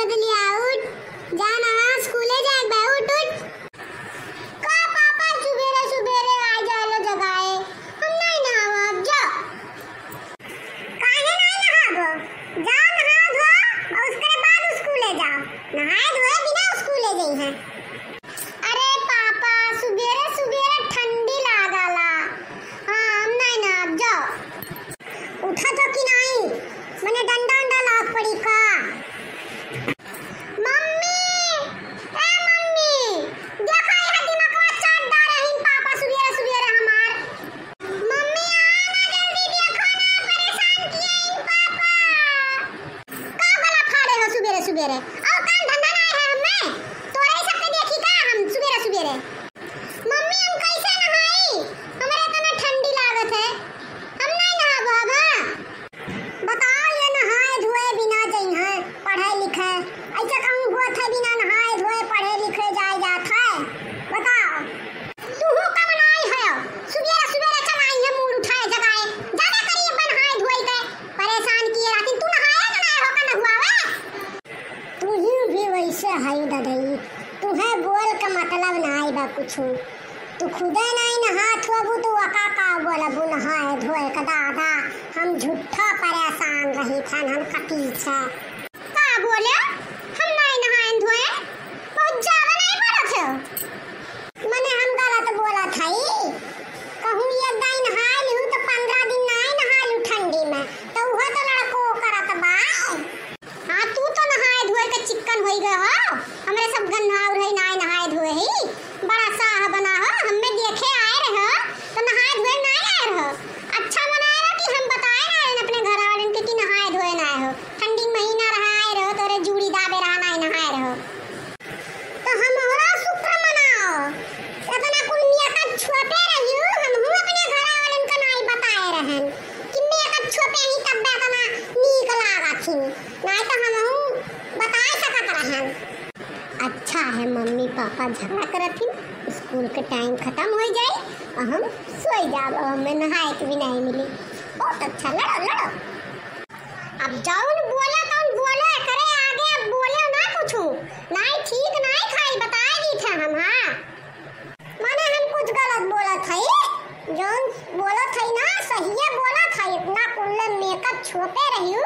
बदलिया उठ। जा नहा स्कूले जाए बे उठ उठ। का पापा सुबेरे सुबेरे आ जालो जगाए? हम नहीं नहावा अब, जा। काहे नहीं नहाबो? जाओ नहा धो और उसके बाद स्कूले जाओ नहाए धोए बिना स्कूले गई हैं अरे पापा सुबेरे सुबेरे ठंडी लागला हाँ हम नहीं ना अब जाओ उठा तो कि नहीं मने डंडा डंडा लाग पड़ी का मम्मी ए मम्मी देखा यह दिमागवा चाट डा रही पापा सुबेरे सुबेरे हमार मम्मी आ ना जल्दी देखो ना परेशान किए इन पापा का गला फाड़े हो सुबेरे सुबेरे और काम धंधा ना है हमें तोरे ही सबके देखी का हम सुबेरे सुबेरे मम्मी हम कैसे नहाई हमरे तना ठंडी लागत है हम नहीं नहाबो अब हाँ? बताओ ये नहाए धोए बिना जइन है पढ़े लिखे ऐसे कहूँ हुआ था बिना नहाए धोए पढ़े लिखे जाए जात है बताओ तू हो का बनाई है सुबेरे सुबेरे चलाई है मूड उठाए जगाए ज़्यादा करिए बन नहाए धोए के परेशान किए राती तू नहाए ना नहाए हो का नहुआवे तू ही भी है ददई तू है बोल का मतलब नहीं बा कुछ। तू खुदे नहीं नहा थोबू तू अका का बोलबू नहाए धोए का दादा। हम झूठा परेशान रही थन, हम का पीछे का बोले हम नहीं नहाए धोए बहुत ज़्यादा नहीं बोलत हो मने हम गलत बोला था कहूँ ये दाई नहाए लूँ तो पंद्रह दिन नहीं नहा लूँ ठंडी में तो वह तो लड़को करत बा हाँ तू तो नहाए धोए के चिकन होई गए हो हमरे सब गन्ना और है नाय नहाए धोए ही बड़ा साह बना हो हमें देखे आए रहे हो तो नहाए धोए नहीं आए रहो अच्छा बनाए रहो कि हम बताए ना रहे अपने घर वालन के कि नहाए धोए ना आए हो ठंडी महीना रहा आए रहो तोरे जूड़ी दाबे रहा नहीं नहाए रहो तो हम हमरा शुक्र मनाओ इतना कुल मियाँ का छोटे रहियो हम हूँ अपने घर वालन का नहीं बताए रहन कि मियाँ का छोटे ही तब इतना नीक लागथिन नहीं तो हम हूँ बता सकत रहन अच्छा है, मम्मी पापा झगड़ा करथिन, स्कूल के टाइम खत्म हो जाए और हम सोई जाब और हमें नहाए के भी नहीं मिली। बहुत अच्छा लड़ो लड़ो। अब जाऊन बोला कौन बोले, करे आगे, अब बोले ना कुछ। नहीं ठीक नहीं खाई, बताए दी थे हम हाँ। माने हम कुछ गलत बोला था जोन बोला था ना सही है बोला था इतना कुल्ले मेकअप छोपे रहियो,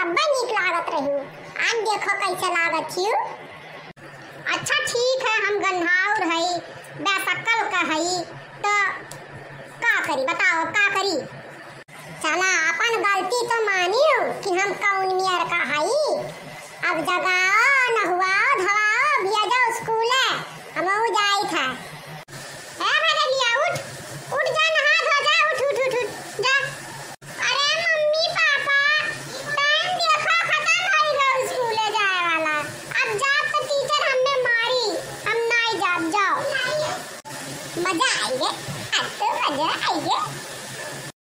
तब भी नीक लागत रहियो। आज देखो कैसे लागत छियो। अच्छा ठीक है, हम गंधाउर है बैसकल का है तो का करी, बताओ का करी? चला, अपन गलती तो मानियो कि हम कौन मियर का है अब जगाओ नहुआओ धवाओ भिया जाओ स्कूले हम जाई था ए भगलिया उठ उठ जा नहा धो जा उठ उठ उठ उठ जा अरे मम्मी पापा टाइम देखो खत्म हो गया स्कूले जाए वाला अब जा तो टीचर हमें मारी हम नहीं जाब जाओ मज़ा